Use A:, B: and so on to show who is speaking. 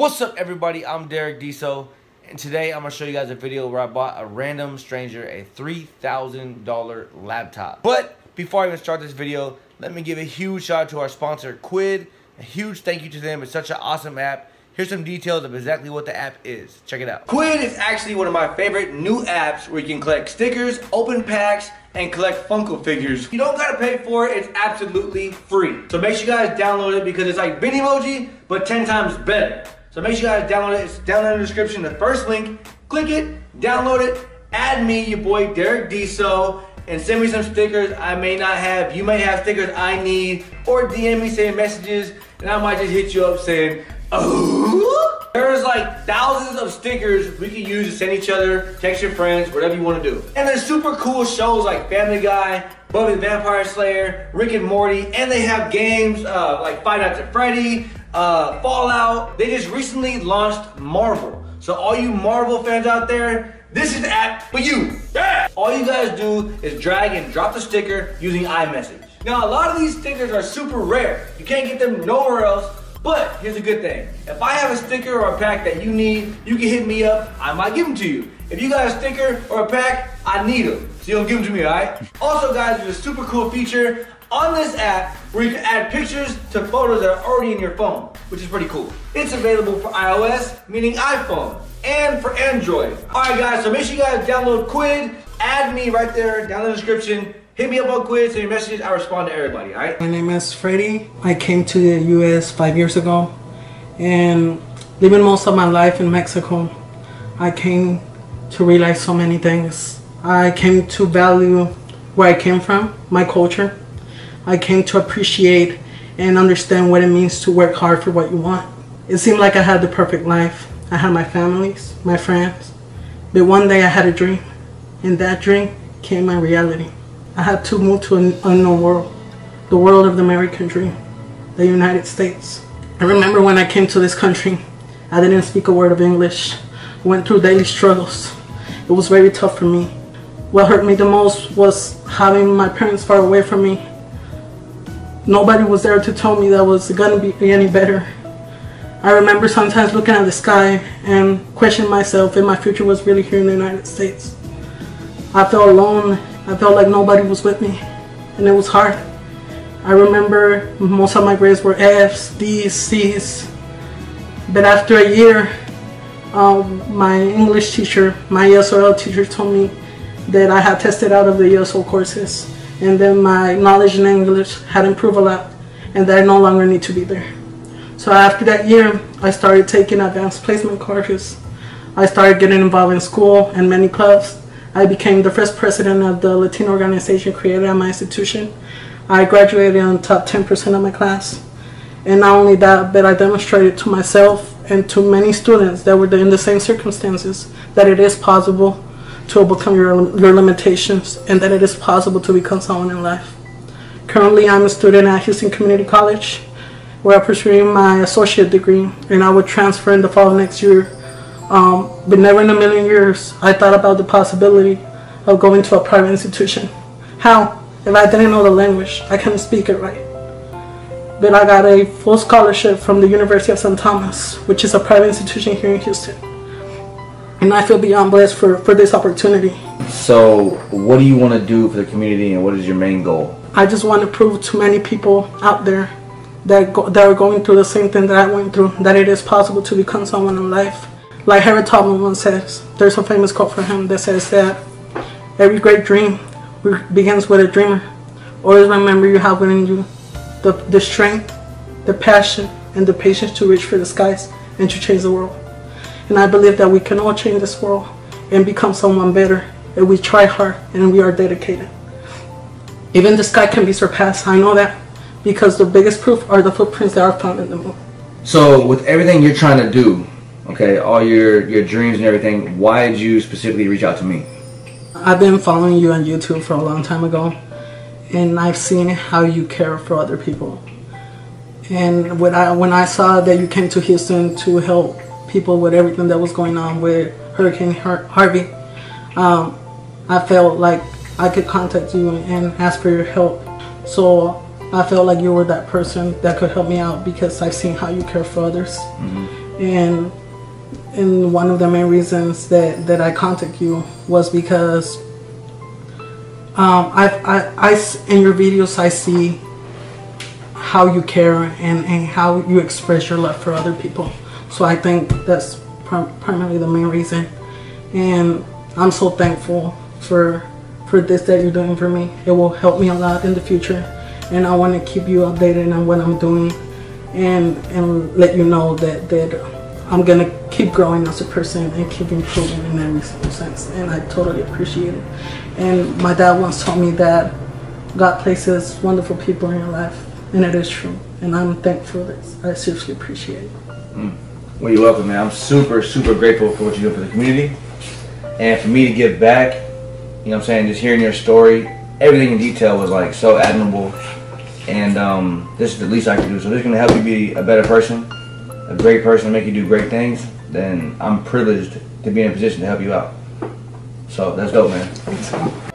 A: What's up everybody, I'm Derek Deso, and today I'm to show you guys a video where I bought a random stranger a $3,000 laptop. But before I even start this video, let me give a huge shout out to our sponsor Quidd. A huge thank you to them, it's such an awesome app. Here's some details of exactly what the app is. Check it out. Quidd is actually one of my favorite new apps where you can collect stickers, open packs, and collect Funko figures. You don't gotta pay for it, it's absolutely free. So make sure you guys download it because it's like Bitmoji, but 10 times better. So make sure you guys download it. It's down in the description, the first link. Click it, download it, add me, your boy Derek Deso, and send me some stickers I may not have. You may have stickers I need, or DM me saying messages, and I might just hit you up saying, oh. There's like thousands of stickers we can use to send each other, text your friends, whatever you want to do. And there's super cool shows like Family Guy, Buffy the Vampire Slayer, Rick and Morty, and they have games uh, like Five Nights at Freddy, uh, Fallout. They just recently launched Marvel. So all you Marvel fans out there, this is the app for you. Yeah. All you guys do is drag and drop the sticker using iMessage. Now a lot of these stickers are super rare. You can't get them nowhere else. But here's a good thing. If I have a sticker or a pack that you need, you can hit me up. I might give them to you. If you got a sticker or a pack, I need them. So you don't give them to me, alright? Also guys, there's a super cool feature on this app where you can add pictures to photos that are already in your phone, which is pretty cool. It's available for iOS, meaning iPhone, and for Android. All right, guys, so make sure you guys download Quidd. add me right there down in the description. Hit me up on Quidd, send me messages, I respond to everybody, all right?
B: My name is Freddie. I came to the U.S. five years ago, and living most of my life in Mexico, I came to realize so many things. I came to value where I came from, my culture, I came to appreciate and understand what it means to work hard for what you want. It seemed like I had the perfect life. I had my families, my friends. But one day I had a dream, and that dream came my reality. I had to move to an unknown world, the world of the American dream, the United States. I remember when I came to this country, I didn't speak a word of English. I went through daily struggles. It was very tough for me. What hurt me the most was having my parents far away from me nobody was there to tell me that was gonna be any better. I remember sometimes looking at the sky and questioning myself if my future was really here in the United States. I felt alone. I felt like nobody was with me, and it was hard. I remember most of my grades were F's, D's, C's. But after a year, um, my English teacher, my ESL teacher told me that I had tested out of the ESL courses and then my knowledge in English had improved a lot and that I no longer need to be there. So after that year, I started taking advanced placement courses. I started getting involved in school and many clubs. I became the first president of the Latino organization created at my institution. I graduated on top 10% of my class. And not only that, but I demonstrated to myself and to many students that were in the same circumstances that it is possible to overcome your, your limitations and that it is possible to become someone in life. Currently, I'm a student at Houston Community College where I'm pursuing my associate degree and I will transfer in the fall of next year. Um, but never in a million years I thought about the possibility of going to a private institution. How? If I didn't know the language, I couldn't speak it right. But I got a full scholarship from the University of St. Thomas, which is a private institution here in Houston and I feel beyond blessed for, for this opportunity.
A: So, what do you want to do for the community, and what is your main goal?
B: I just want to prove to many people out there that go, that are going through the same thing that I went through that it is possible to become someone in life. Like Harry Tubman once says, there's a famous quote from him that says that every great dream begins with a dreamer. Always remember you have within you the, the strength, the passion, and the patience to reach for the skies and to change the world. And I believe that we can all change this world and become someone better if we try hard and we are dedicated. Even the sky can be surpassed. I know that because the biggest proof are the footprints that are found in the moon.
A: So with everything you're trying to do, okay, all your your dreams and everything, why did you specifically reach out to me?
B: I've been following you on YouTube for a long time ago, and I've seen how you care for other people. And when I when I saw that you came to Houston to help people with everything that was going on with Hurricane Harvey, um, I felt like I could contact you and ask for your help. So I felt like you were that person that could help me out because I've seen how you care for others. Mm-hmm. and and one of the main reasons that that I contact you was because um, I, I, I in your videos I see how you care and, and how you express your love for other people. So I think that's prim- primarily the main reason. And I'm so thankful for for this that you're doing for me. It will help me a lot in the future. And I want to keep you updated on what I'm doing and and let you know that that I'm gonna keep growing as a person and keep improving in every single sense. And I totally appreciate it. And my dad once told me that God places wonderful people in your life, and it is true. And I'm thankful for this. I seriously appreciate it. Mm.
A: Well, you're welcome, man. I'm super, super grateful for what you do for the community. And for me to give back, you know what I'm saying, just hearing your story, everything in detail was like so admirable. And um, this is the least I can do. So this is going to help you be a better person, a great person, make you do great things. Then I'm privileged to be in a position to help you out. So that's dope, man.